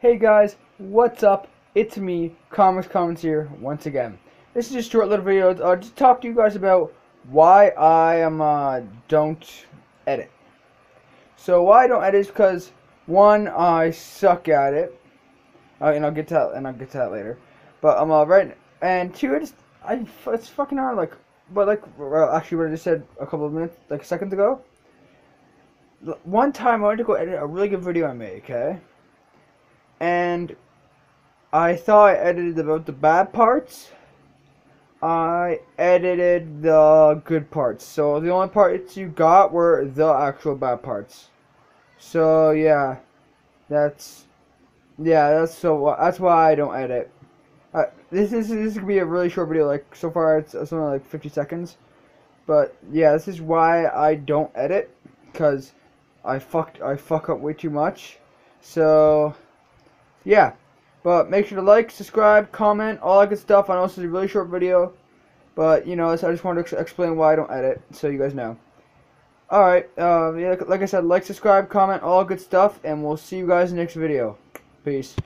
Hey guys, what's up? It's me, Comics Comments here once again. This is just a short little video uh, just talk to you guys about why I am uh, don't edit. So why I don't edit is because one I suck at it, uh, and I'll get to that, and I'll get to that later. But I'm uh, right, and two it's I it's fucking hard like, but like well, actually what I just said a couple of minutes like seconds ago. One time I wanted to go edit a really good video I made, okay? And I thought I edited about the bad parts. I edited the good parts. So the only parts you got were the actual bad parts. So yeah, that's yeah, that's so that's why I don't edit. Uh, this is this is gonna be a really short video. Like so far, it's, only like 50 seconds. But yeah, this is why I don't edit because I fucked I fuck up way too much. So yeah. But make sure to like, subscribe, comment, all that good stuff. I know this is a really short video. But, you know, I just wanted to explain why I don't edit, so you guys know. Alright, uh, yeah, like I said, like, subscribe, comment, all good stuff, and we'll see you guys in the next video. Peace.